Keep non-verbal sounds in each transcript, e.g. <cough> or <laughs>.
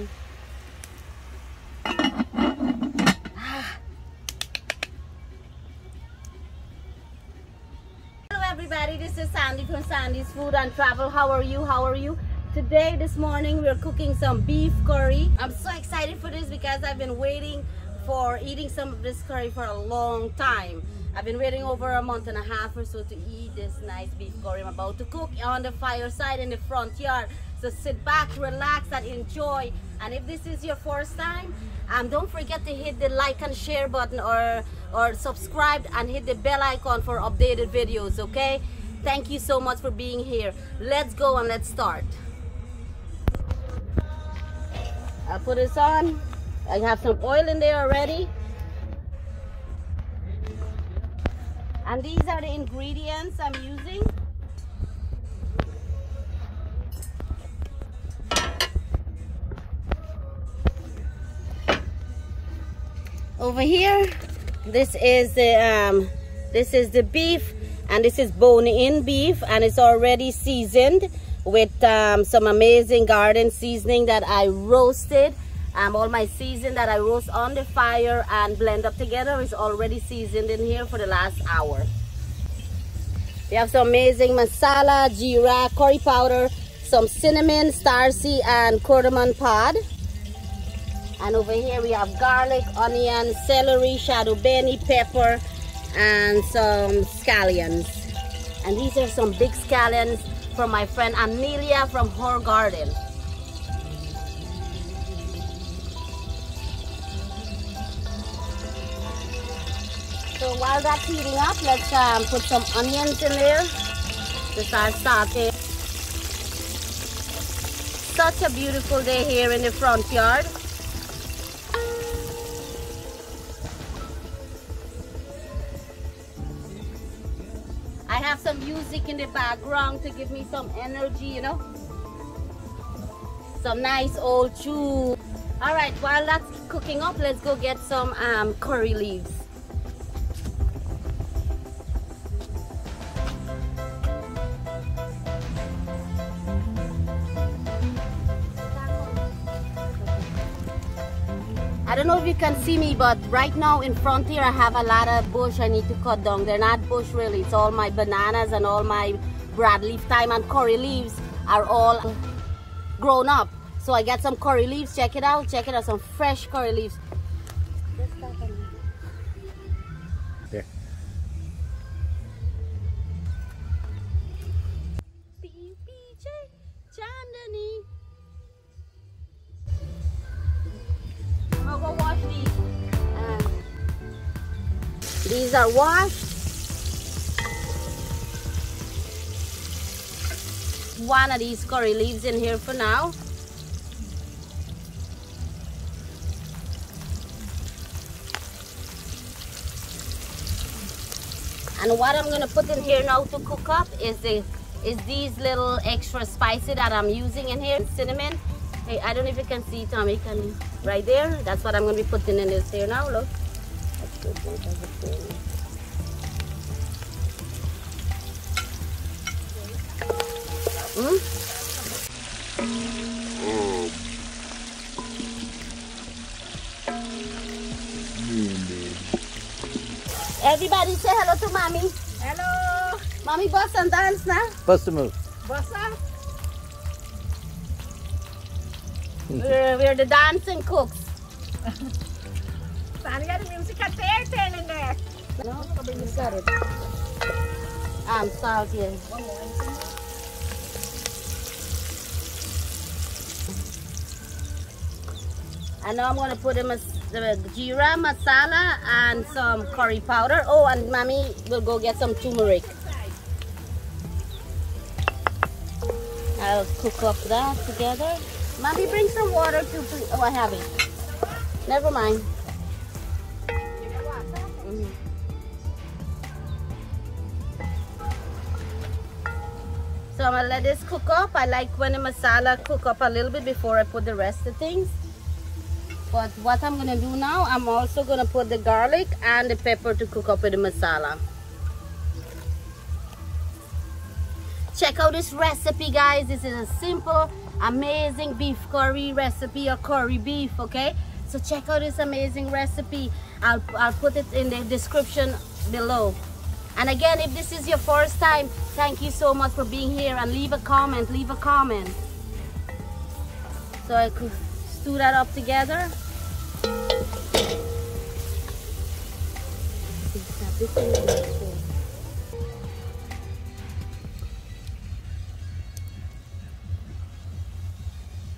on. Hello everybody, this is Sandy from Sandy's Food and Travel. How are you? How are you? Today, this morning, we're cooking some beef curry. I'm so excited for this because I've been waiting for eating some of this curry for a long time. I've been waiting over a month and a half or so to eat this nice beef curry I'm about to cook on the fireside in the front yard. So sit back, relax and enjoy. And if this is your first time, um, don't forget to hit the like and share button or, or subscribe and hit the bell icon for updated videos, okay? Thank you so much for being here. Let's go and let's start. I'll put this on. I have some oil in there already. And these are the ingredients I'm using. Over here, this is the um, this is the beef, and this is bone-in beef, and it's already seasoned with um, some amazing garden seasoning that I roasted. Um, all my season that I roast on the fire and blend up together is already seasoned in here for the last hour. We have some amazing masala, jeera, curry powder, some cinnamon, starseed, and cardamom pod. And over here we have garlic, onion, celery, shadow benny, pepper, and some scallions. And these are some big scallions from my friend Amelia from her garden. So while that's heating up, let's um, put some onions in there to start sauteing. Such a beautiful day here in the front yard. Music in the background to give me some energy, you know. Some nice old tune. All right, while that's cooking up, let's go get some um, curry leaves. Know if you can see me, but right now in front here I have a lot of bush I need to cut down. They're not bush really, it's all my bananas and all my broadleaf thyme and curry leaves are all grown up. So I got some curry leaves, check it out, check it out, some fresh curry leaves. These are washed. One of these curry leaves in here for now. And what I'm gonna put in here now to cook up is the is these little extra spicy that I'm using in here, cinnamon. Hey, I don't know if you can see, Tommy, can you? Right there, that's what I'm gonna be putting in this here now, look. Everybody say hello to mommy. Hello, Mommy boss and dance now. Bust a move. bossa. We're, we're the dancing cooks. <laughs> I'm salt here. And now I'm gonna put in the jeera masala and some curry powder. Oh, and mommy will go get some turmeric. I'll cook up that together. Mommy, bring some water please. Oh, I have it. Never mind. So I'm gonna let this cook up. I like when the masala cook up a little bit before I put the rest of things. But what I'm gonna do now, I'm also gonna put the garlic and the pepper to cook up with the masala. check out this recipe guys this is a simple amazing beef curry recipe or curry beef okay so check out this amazing recipe I'll, I'll put it in the description below and again if this is your first time thank you so much for being here and leave a comment leave a comment so I could stew that up together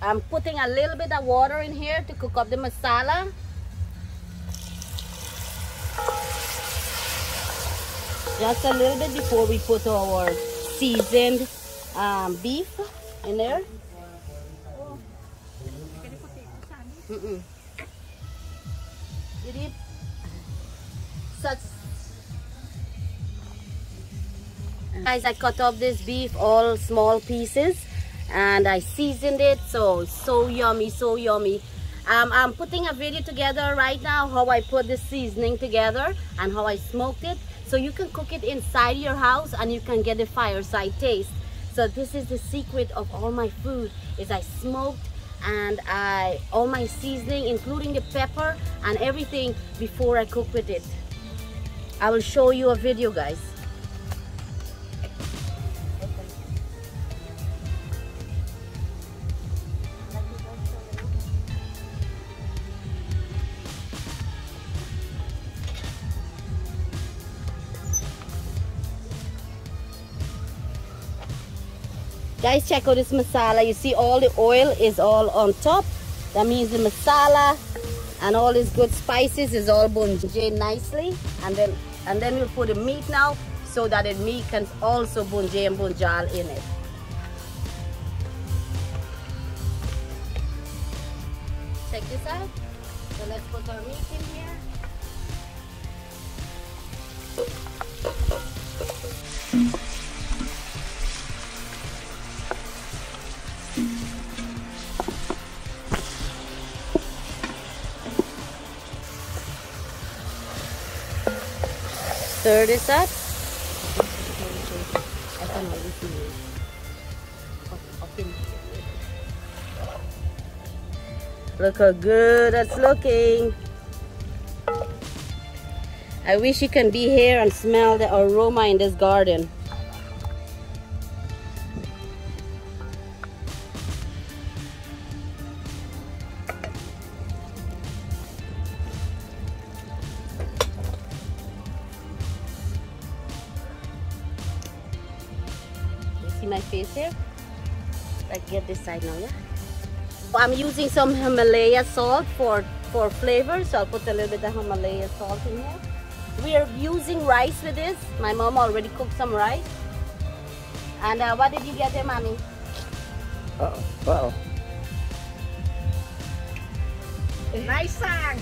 I'm putting a little bit of water in here to cook up the masala. Just a little bit before we put our seasoned um, beef in there. Mm -mm. You such. Guys, I cut up this beef all small pieces and I seasoned it so so yummy so yummy um, I'm putting a video together right now how I put the seasoning together and how I smoked it so you can cook it inside your house and you can get the fireside taste. So this is the secret of all my food is I smoked and I all my seasoning including the pepper and everything before I cook with it. I will show you a video guys Guys, check out this masala. You see all the oil is all on top. That means the masala and all these good spices is all bunjay nicely. And then and then we'll put the meat now so that the meat can also bunjay and bunjal in it. Check this out. So let's put our meat in here. Stir this up. Look how good that's looking. I wish you can be here and smell the aroma in this garden. Side now, yeah? I'm using some Himalaya salt for, for flavor, so I'll put a little bit of Himalaya salt in here. We are using rice with this. My mom already cooked some rice. And uh, what did you get there, mommy? Uh-oh. Uh-oh. Nice song.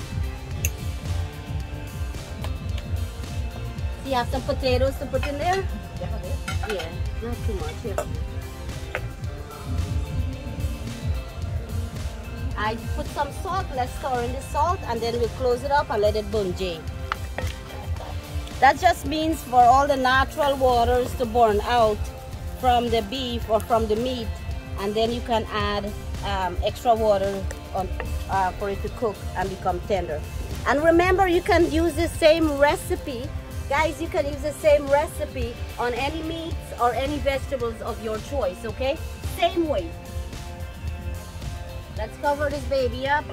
Do you have some potatoes to put in there? Yeah, not too much. Here. I put some salt, let's stir in the salt, and then we'll close it up and let it bunjay. That just means for all the natural waters to burn out from the beef or from the meat, and then you can add um, extra water on, uh, for it to cook and become tender. And remember, you can use the same recipe. Guys, you can use the same recipe on any meats or any vegetables of your choice, okay? Same way. Let's cover this baby up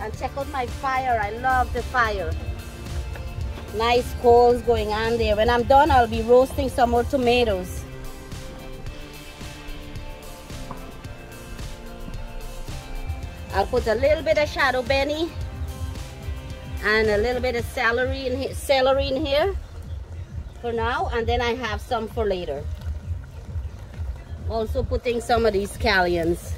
and check out my fire. I love the fire. Nice coals going on there. When I'm done, I'll be roasting some more tomatoes. I'll put a little bit of shadow benny and a little bit of celery in here, celery in here for now, and then I have some for later. Also putting some of these scallions.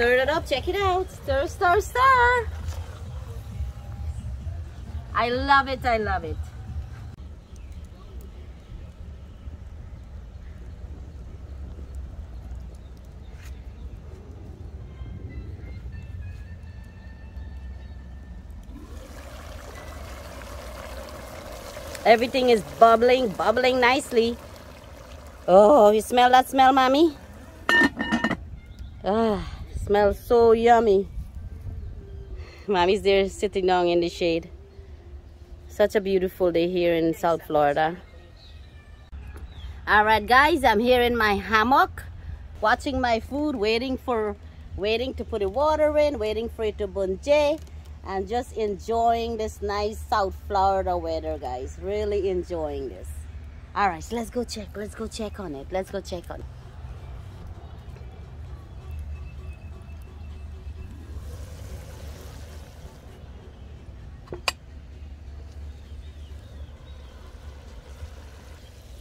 Stir it up, check it out. Stir, stir, stir. I love it, I love it. Everything is bubbling, bubbling nicely. Oh, you smell that smell, mommy? Ah, smells so yummy. Mommy's there sitting down in the shade. Such a beautiful day here in South Florida. All right, guys, I'm here in my hammock, watching my food, waiting for, waiting to put the water in, waiting for it to bunjay, and just enjoying this nice South Florida weather, guys. Really enjoying this. All right, so let's go check. Let's go check on it. Let's go check on it.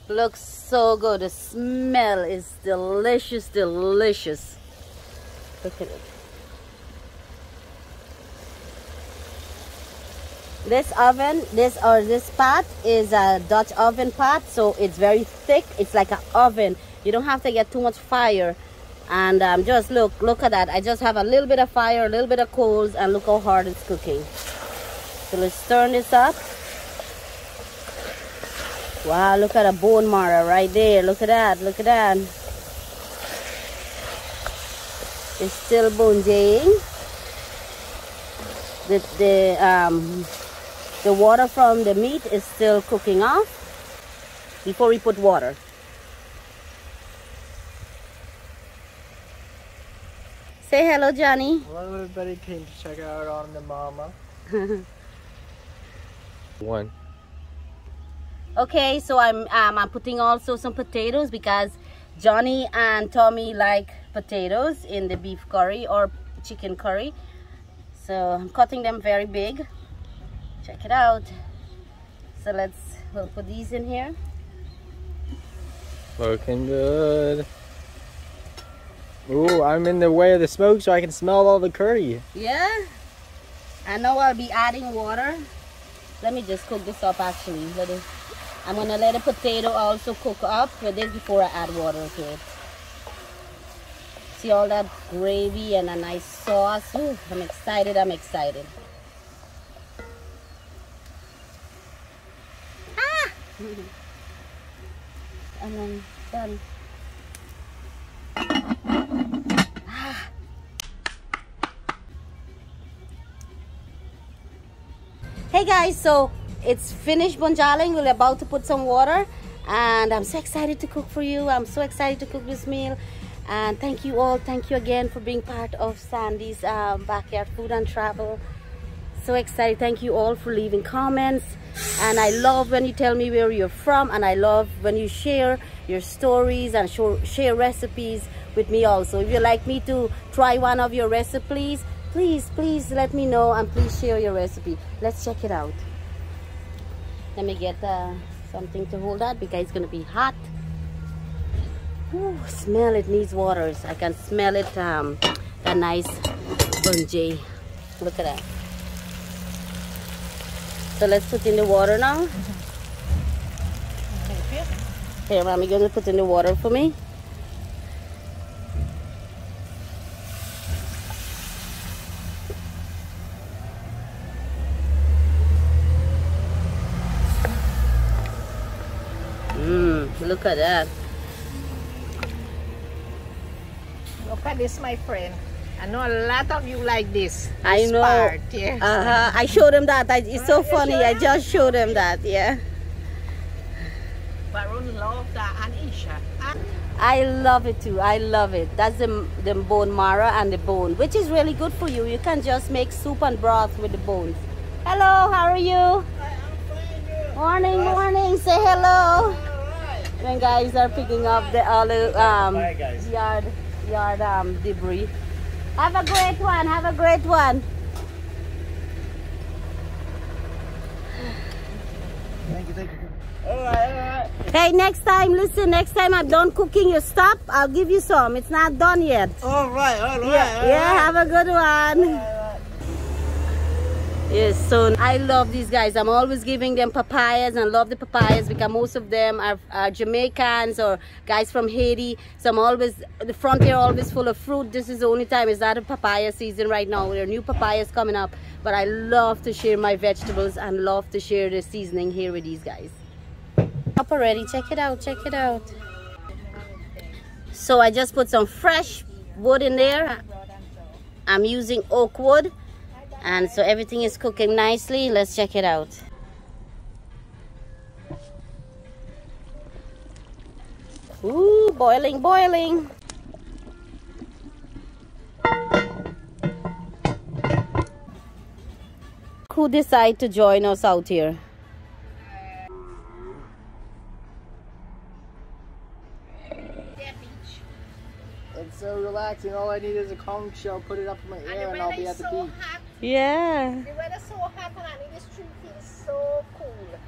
Looks so good. The smell is delicious, delicious. Look at it. This oven, this or this pot is a Dutch oven pot, so it's very thick. It's like an oven. You don't have to get too much fire. And um, just look, look at that. I just have a little bit of fire, a little bit of coals, and look how hard it's cooking. So let's turn this up. Wow, look at a bone marrow right there. Look at that. Look at that. It's still bunjaying. The, the, um, the water from the meat is still cooking off before we put water. Say hello, Johnny. Hello, everybody came to check out on the mama. <laughs> One. Okay, so I'm um, I'm putting also some potatoes because Johnny and Tommy like potatoes in the beef curry or chicken curry. So I'm cutting them very big. Check it out. So let's we'll put these in here. Looking good. Ooh, I'm in the way of the smoke so I can smell all the curry. Yeah. I know I'll be adding water. Let me just cook this up actually. Let it I'm gonna let the potato also cook up with this before I add water to it. See all that gravy and a nice sauce. Ooh, I'm excited, I'm excited. Ah! <laughs> and then done. Ah. Hey guys, so it's finished bunjaling we're about to put some water and i'm so excited to cook for you. I'm so excited to cook this meal. And thank you all. Thank you again for being part of sandy's um, backyard food and travel. So excited. Thank you all for leaving comments. And i love when you tell me where you're from and i love when you share your stories and share recipes with me also. If you like me to try one of your recipes please please let me know and please share your recipe. Let's check it out let me get uh, something to hold that because it's gonna be hot. Ooh, smell it needs waters. I can smell it um, a nice bungee. look at that. So let's put in the water now. Here mommy gonna put in the water for me Look at that. Look at this, my friend. I know a lot of you like this. I know. Part. Uh huh. I showed him that. I, it's so funny. I just showed him that. Yeah. Barun love that and Isha. I love it too. I love it. That's the, the bone marrow and the bone, which is really good for you. You can just make soup and broth with the bones. Hello, how are you? Hi, I'm fine. Morning, morning. Say hello when guys are picking up the all um, yard yard um, debris. Have a great one. Have a great one. Thank you, thank you. All right, all right. Hey, next time, listen, next time I'm done cooking, you stop. I'll give you some. It's not done yet. All right, all right. Yeah, all yeah have a good one. Yes, so I love these guys. I'm always giving them papayas and love the papayas because most of them are, are Jamaicans or guys from Haiti. So I'm always, the frontier always full of fruit. This is the only time it's not a papaya season right now. There are new papayas coming up. but I love to share my vegetables and love to share the seasoning here with these guys. Up already, check it out, check it out. So I just put some fresh wood in there. I'm using oak wood and so everything is cooking nicely. Let's check it out. Ooh, boiling, boiling. Who decide to join us out here? It's so relaxing. All I need is a conch shell. Put it up in my ear, and I'll be at the so beach. Hot. Yeah. The weather's so hot, honey. This tree feels so cool.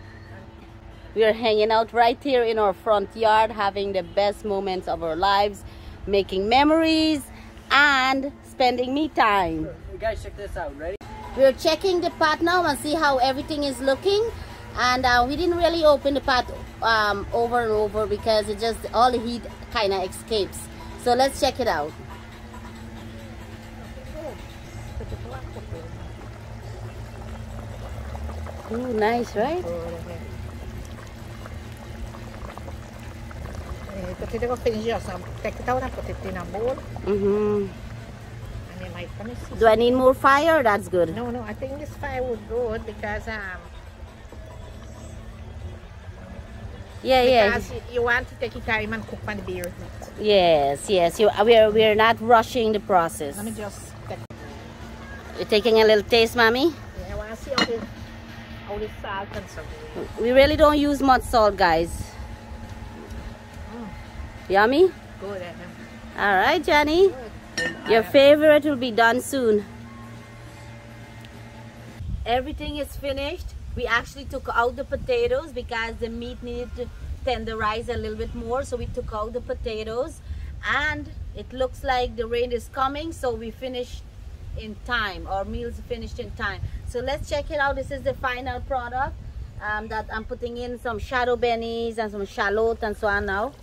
We are hanging out right here in our front yard, having the best moments of our lives, making memories, and spending me time. You guys, check this out. Ready? We're checking the pot now and see how everything is looking. And uh, we didn't really open the pot um, over and over because it just all the heat kind of escapes. So let's check it out. Ooh, nice, right? Eh, Potete finish some. Out and put it in a bowl. Mm-hmm. And you might finish it. Do I need more fire? That's good. No, no, I think this fire would good because um Yeah, yeah. because you, want to take your time and cook on the beer. Yes, yes. You, we're we're not rushing the process. Let me just take You're taking a little taste, mommy. The salt and. We really don't use much salt, guys. Oh. Yummy. Good. All right, Johnny. Your favorite will be done soon. Everything is finished. We actually took out the potatoes because the meat needed to tenderize a little bit more. So we took out the potatoes and it looks like the rain is coming. So we finished in time. Our meals finished in time. So let's check it out. This is the final product um, that I'm putting in some shadow bennies and some shallot and so on now.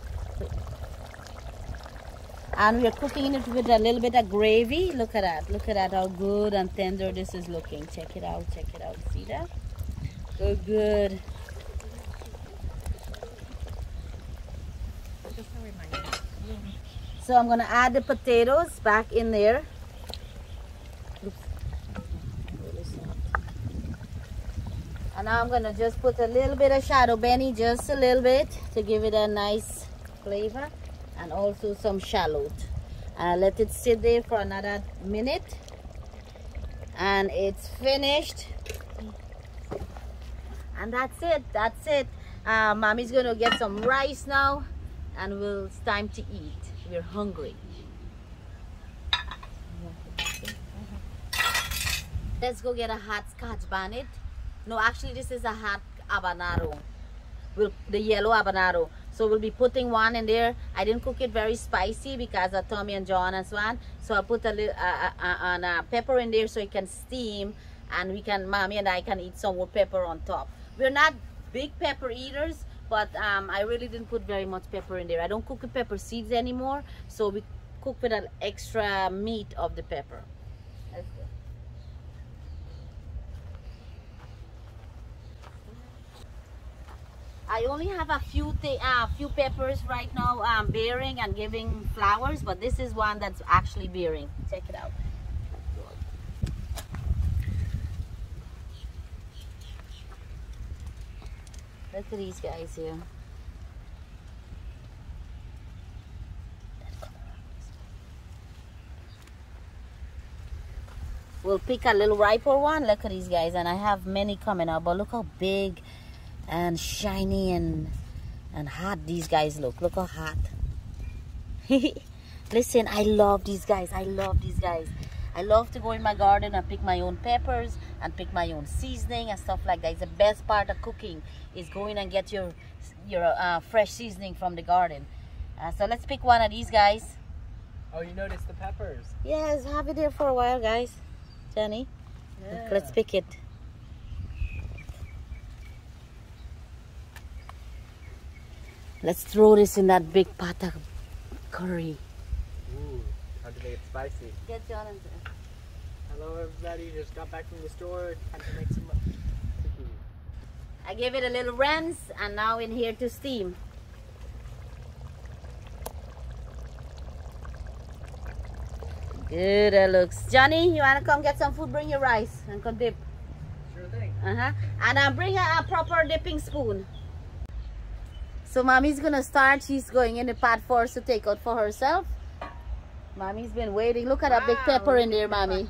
And we're cooking it with a little bit of gravy. Look at that. Look at that how good and tender this is looking. Check it out check it out. See that? Good good. So i'm gonna add the potatoes back in there and now i'm gonna just put a little bit of shadow benny just a little bit to give it a nice flavor and also some shallot. And I let it sit there for another minute. And it's finished. And that's it that's it. Uh, mommy's gonna get some rice now and we'll, it's time to eat. We're hungry. Let's go get a hot scotch bonnet no actually this is a hot habanero. We'll, the yellow habanero. So we'll be putting one in there. I didn't cook it very spicy because of tommy and john and so on so i put a little uh, uh, uh, pepper in there so it can steam and we can mommy and i can eat some more pepper on top. We're not big pepper eaters but um, i really didn't put very much pepper in there. I don't cook with pepper seeds anymore so we cook with an extra meat of the pepper Let's go. I only have a few uh, few peppers right now um, bearing and giving flowers, but this is one that's actually bearing. Check it out. Look at these guys here. We'll pick a little riper one. Look at these guys, and I have many coming up. But look how big and shiny and and hot these guys look. Look how hot. <laughs> Listen, I love these guys. I love these guys. I love to go in my garden and pick my own peppers and pick my own seasoning and stuff like that. It's the best part of cooking is going and get your your uh, fresh seasoning from the garden. Uh, so let's pick one of these guys. Oh, you noticed the peppers. Yes, have it there for a while, guys. Jenny, let's pick it. Let's throw this in that big pot of curry. Ooh, how to make it spicy. Get John and Hello, everybody. Just got back from the store. Had to make some cookies. I gave it a little rinse and now in here to steam. Good it looks. Johnny, you wanna come get some food? Bring your rice and come dip. Sure thing. Uh-huh. And uh, bring a, a proper dipping spoon. So mommy's gonna start. She's going in the pot for us to take out for herself. Mommy's been waiting. Look at that big pepper in there, at that. mommy.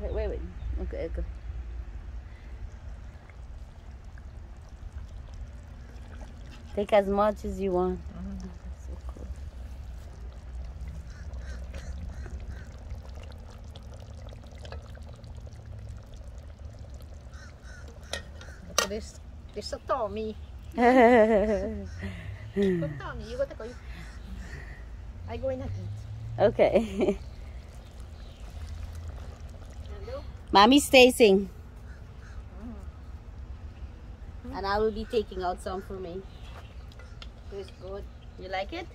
Mm-hmm. Wait, wait, wait. Okay, okay. Take as much as you want. This. This a Tommy. Tommy. You gotta go. I go in and eat. okay. Hello? Mommy's tasting. And I will be taking out some for me. It's good. You like it?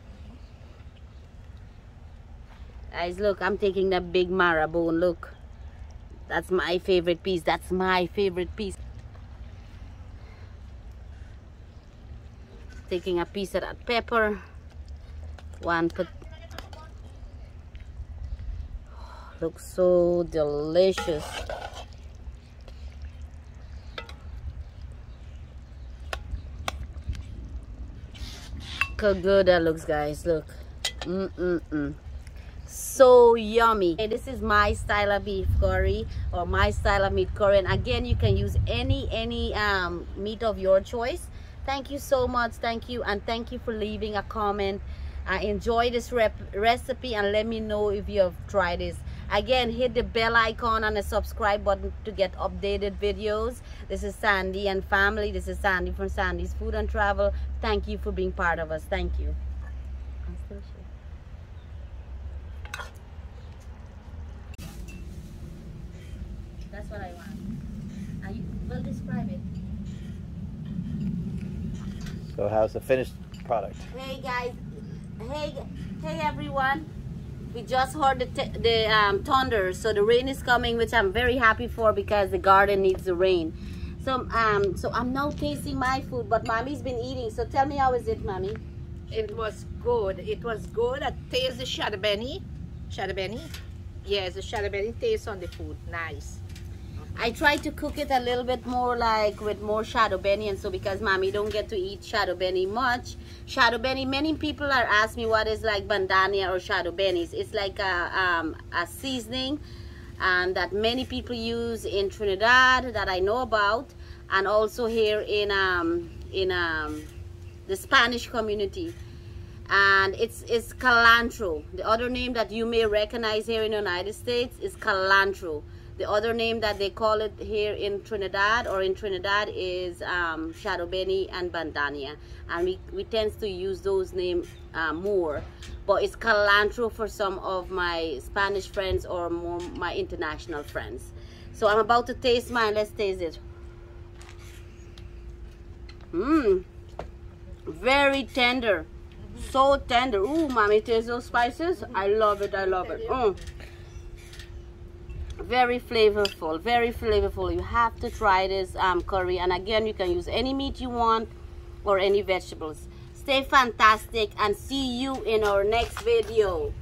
Guys, look, I'm taking that big marrowbone. Look. That's my favorite piece. That's my favorite piece. Taking a piece of that pepper. One put. Looks so delicious. Look how good that looks, guys. Look. Mm-mm-mm. So yummy. Okay, this is my style of beef curry or my style of meat curry. And again, you can use any any um, meat of your choice. Thank you so much. Thank you. And thank you for leaving a comment. I enjoy this recipe and let me know if you have tried this. Again, hit the bell icon and the subscribe button to get updated videos. This is Sandy and family. This is Sandy from Sandy's Food and Travel. Thank you for being part of us. Thank you. I'm still sure. That's what I want. Are you, well, describe it. So how's the finished product? Hey guys, hey, hey everyone. We just heard the, t- the um, thunder, so the rain is coming, which I'm very happy for because the garden needs the rain. So um, so I'm now tasting my food, but mommy's been eating. So tell me how is it, mommy? It was good. It was good. I taste the shadabeni. Shadabeni. Yes, the shadabeni taste on the food. Nice. I try to cook it a little bit more like with more shadow benny and so because mommy don't get to eat shadow benny much shadow benny many people are asking me what is like bandania or shadow bennies it's like a, um, a seasoning and that many people use in Trinidad that I know about and also here in um, in um, the Spanish community. And it's it's cilantro the other name that you may recognize here in the United States is cilantro the other name that they call it here in Trinidad or in Trinidad is um, shadow benny and bandania. And we, we tend to use those names uh, more. But it's cilantro for some of my Spanish friends or more my international friends. So I'm about to taste mine. Let's taste it. Mmm. Very tender. So tender. Ooh mommy taste those spices? I love it. I love it. Mm very flavorful very flavorful. You have to try this um, curry. And again you can use any meat you want or any vegetables. Stay fantastic and see you in our next video